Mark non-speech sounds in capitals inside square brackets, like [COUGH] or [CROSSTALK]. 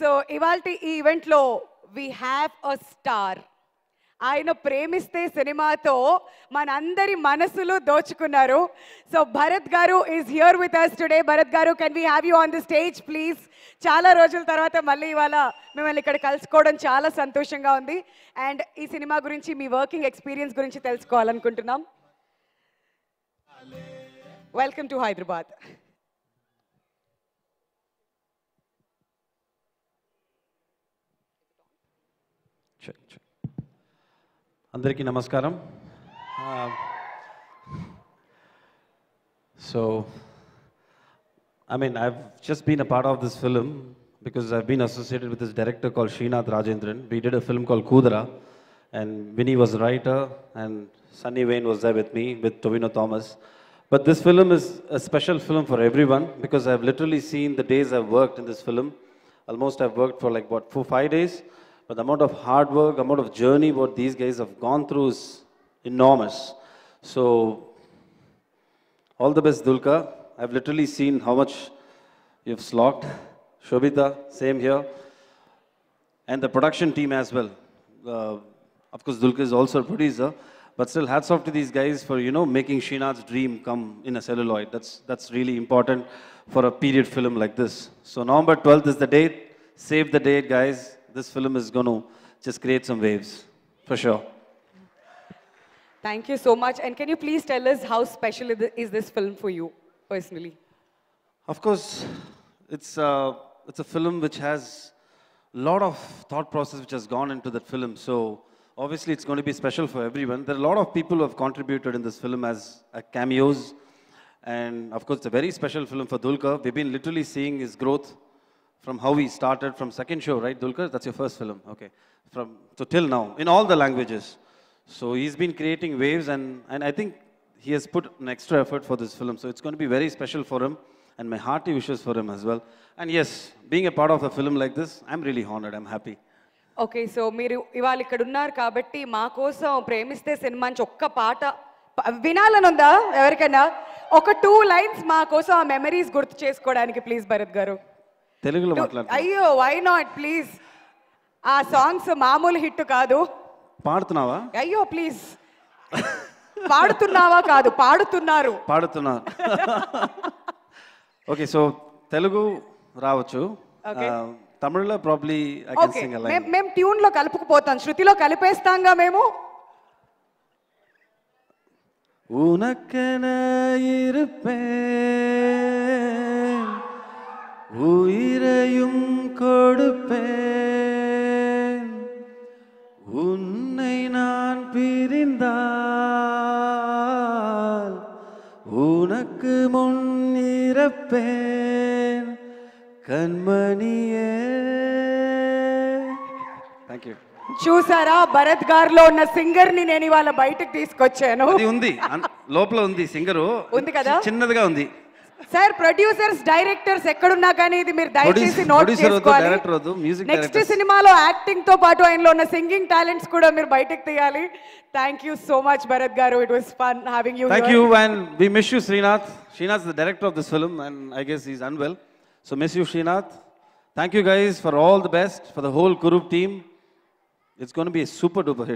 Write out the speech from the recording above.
So ఇవాళ ఈ ఈవెంట్లో వీ హ్యావ్ అ స్టార్ ఆయన ప్రేమిస్తే సినిమాతో మనందరి మనసులు దోచుకున్నారు. So Bharat garu is here with us today Bharat garu can we have you on the stage please చాలా రోజుల తర్వాత మళ్ళీ ఇవాళ మిమ్మల్ని ఇక్కడ కలుసుకోవడం చాలా సంతోషంగా ఉంది. అండ్ ఈ సినిమా గురించి మీ వర్కింగ్ ఎక్స్పీరియన్స్ గురించి తెలుసుకోవాలనుకుంటున్నాం. Welcome to Hyderabad check check అందరికీ నమస్కారం so I mean, I've just been a part of this film because I've been associated with this director called Srinath Rajendran. We did a film called Kudra, and Vinny was the writer, and Sunny Wayne was there with me, with Tovino Thomas. But this film is a special film for everyone because I've literally seen the days I've worked in this film. Almost I've worked for like, what, four, five days? But the amount of hard work, amount of journey what these guys have gone through is enormous. So all the best, Dulka. I've literally seen how much you've slogged. Shobita, same here. And the production team as well. Uh, of course, Dulka is also a producer. But still, hats off to these guys for, you know, making Srinath's dream come in a celluloid. That's, that's really important for a period film like this. So November 12th is the date. Save the date, guys. This film is going to just create some waves, for sure. Thank you so much. And can you please tell us how special is this film for you personally? Of course, it's, uh, it's a film which has a lot of thought process which has gone into that film. So obviously, it's going to be special for everyone. There are a lot of people who have contributed in this film as uh, cameos. And of course, it's a very special film for Dulkar. We've been literally seeing his growth from how he started from second show, right, Dulkar? That's your first film, okay. From so till now, in all the languages. So he's been creating waves, and, and I think he has put an extra effort for this film. So it's going to be very special for him, and my hearty wishes for him as well. And yes, being a part of a film like this, I'm really honored. I'm happy. Okay so మీరు ఇవాళ ఇక్కడ ఉన్నారు కాబట్టి మా కోసం ప్రేమిస్తే cinema నుంచి ఒక్క పాట వినాలని ఉందా ఎవరికైనా ఒక టూ లైన్స్ మా కోసం ఆ మెమరీస్ గుర్తు చేసుకోవడానికి ప్లీజ్ భరత్ గారు తెలుగులో Two- మాట్లాడుతున్నా అయ్యో వై నాట్ ప్లీజ్ ఆ సాంగ్స్ మామూలు హిట్ కాదు పాడుతున్నావా అయ్యో ప్లీజ్ పాడుతున్నావా కాదు పాడుతున్నారు పాడుతున్నా ఓకే [LAUGHS] సో తెలుగు రావచ్చు Okay. Uh, తమిళ్లో probably I can okay sing a line మేము ట్యూన్ లో కలుపుకుపోతాం శృతిలో కలిపేస్తాంగా మేము உனக்கென இருப்பேன் உயிரையும் கொடுப்பேன் உன்னை நான் பிரிந்தால் உனக்கு முன் இறப்பேன் கண்மணியே థ్యాంక్ యూ చూసారా భరత్ గారిలో ఉన్న సింగర్ ని నేను ఇవాళ బయటకు తీసుకొచ్చాను అది ఉంది అన్- లోపల ఉంది సింగరు ఉంది కదా? చిన్నదిగా ఉంది సార్ ప్రొడ్యూసర్స్ డైరెక్టర్స్ ఎక్కడున్నా కానీ ఇది మీరు దయచేసి నోట్ చేసుకోవాలి. నెక్స్ట్ సినిమాలో యాక్టింగ్తో పాటు ఆయనలో ఉన్న సింగింగ్ టాలెంట్స్ కూడా మీరు బయటకు తీయాలి. Thank you so much Bharat garu. It was fun having you thank you and we miss you Srinath Srinath is the director of this film and I guess he's unwell so miss you Srinath thank you guys for all the best for the whole group team it's gonna be super duper